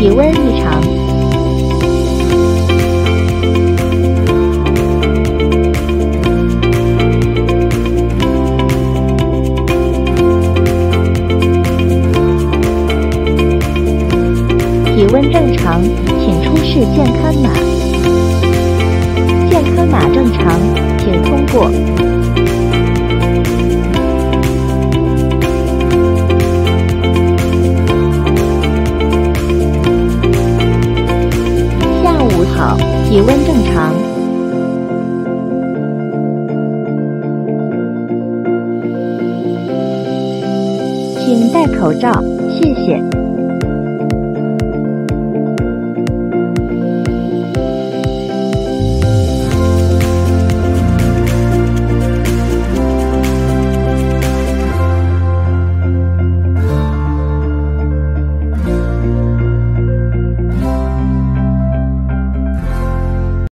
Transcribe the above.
体温异常体温正常请出示健康码。健康码正常请通过。下午好，体温正常。请戴口罩，谢谢。